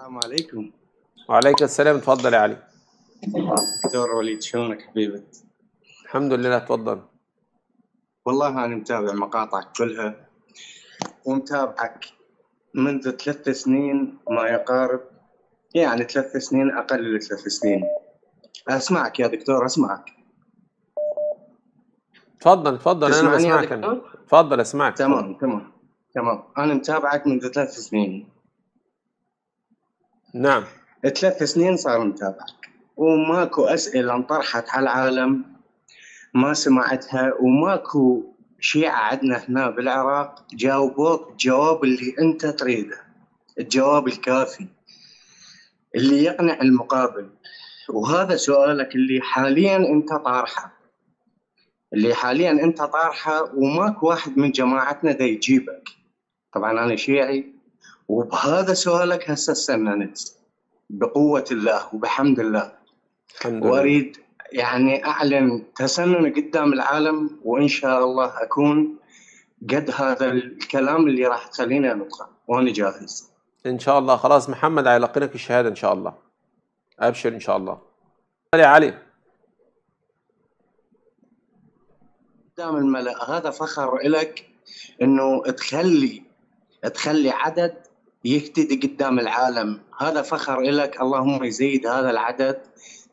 السلام عليكم. وعليك السلام. اتفضل يا علي. دكتور وليد شلونك حبيبي؟ الحمد لله اتفضل. والله أنا متابع مقاطعك كلها ومتابعك منذ ثلاث سنين ما يقارب يعني ثلاث سنين أقل من ثلاث سنين. أسمعك يا دكتور أسمعك. اتفضل اتفضل أنا بسمعك؟ اتفضل أسمعك. تمام تمام تمام. أنا متابعك منذ ثلاث سنين. نعم. ثلاث سنين صار متابعك وماكو أسئلة انطرحت على العالم ما سمعتها وماكو شيعة عندنا هنا بالعراق جاوبوك الجواب اللي أنت تريده الجواب الكافي اللي يقنع المقابل. وهذا سؤالك اللي حاليا أنت طارحه. اللي حاليا أنت طارحه وماكو واحد من جماعتنا دا يجيبك. طبعا أنا شيعي وبهذا سؤالك هسه استننت بقوة الله وبحمد الله. الحمد لله. وأريد يعني أعلن تسنن قدام العالم وإن شاء الله أكون قد هذا الكلام اللي راح تخليني انطقه وأنا جاهز. إن شاء الله. خلاص محمد هيلقنك الشهادة إن شاء الله. أبشر إن شاء الله. يا علي. قدام الملأ هذا فخر لك إنه تخلي تخلي عدد يهتدي قدام العالم. هذا فخر لك اللهم يزيد هذا العدد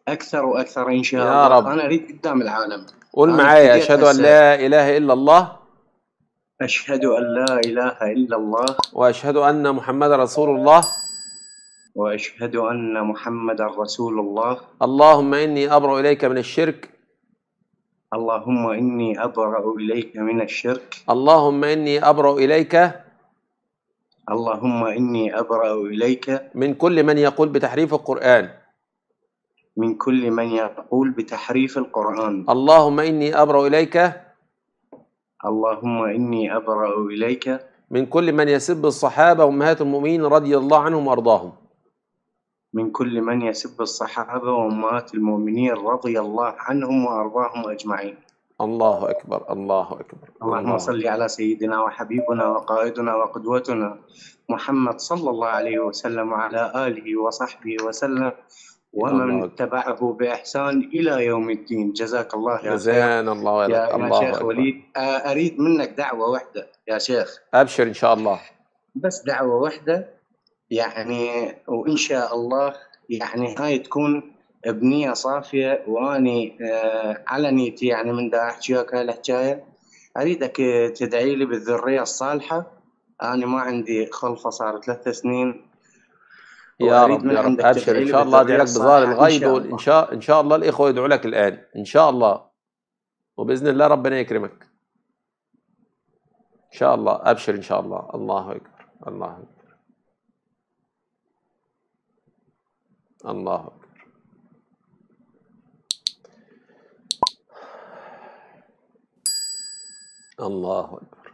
أكثر وأكثر إن شاء يا الله. رب. أنا أريد قدام العالم. قول معايا أشهد أن. لا إله إلا الله. أشهد أن لا إله إلا الله. وأشهد أن محمد رسول الله. وأشهد أن محمدا رسول الله. اللهم إني أبرأ إليك من الشرك. اللهم إني أبرأ إليك من الشرك. اللهم إني أبرأ إليك اللهم إني أبرأ إليك. من كل من يقول بتحريف القرآن. من كل من يقول بتحريف القرآن. اللهم إني أبرأ إليك. اللهم إني أبرأ إليك. من كل من يسب الصحابة وامهات المؤمنين رضي الله عنهم وأرضاهم. من كل من يسب الصحابة وأمهات المؤمنين رضي الله عنهم وأرضاهم أجمعين. الله أكبر الله أكبر اللهم الله. صل على سيدنا وحبيبنا وقائدنا وقدوتنا محمد صلى الله عليه وسلم وعلى آله وصحبه وسلم ومن أكبر. اتبعه بإحسان إلى يوم الدين جزاك الله يا خير جزانا الله يا, الله شيخ أكبر. وليد آه، أريد منك دعوة واحدة يا شيخ أبشر إن شاء الله بس دعوة واحدة يعني وإن شاء الله يعني هاي تكون بنيه صافية وأني آه، على نيتي يعني من دا احكيك هاي الحكاية أريدك تدعي لي بالذرية الصالحة. أنا ما عندي خلفة صار ثلاث سنين. يا رب يا رب. أبشر. إن شاء الله ادعي لك بظاهر الغيب الله. شاء إن شاء الله الإخوة يدعوا لك الآن. إن شاء الله. وبإذن الله ربنا يكرمك. إن شاء الله. أبشر إن شاء الله. الله أكبر. الله أكبر. الله أكبر. الله أكبر.